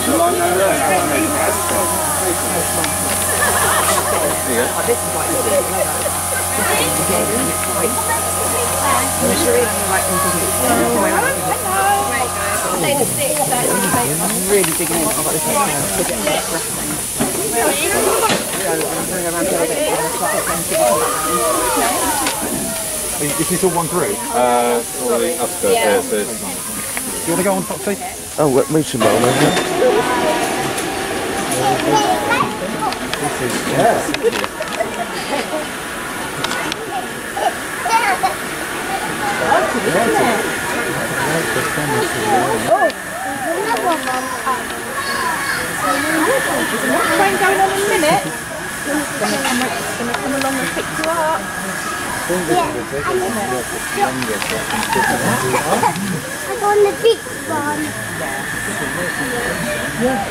Really digging in. I've got this one. Is this all one group? Uh, all the upskirts, yeah. Do you want to go on Foxy? Oh, some more, Train going on in a minute. Gonna gonna come along and pick you up. I'm on the big one. Yeah.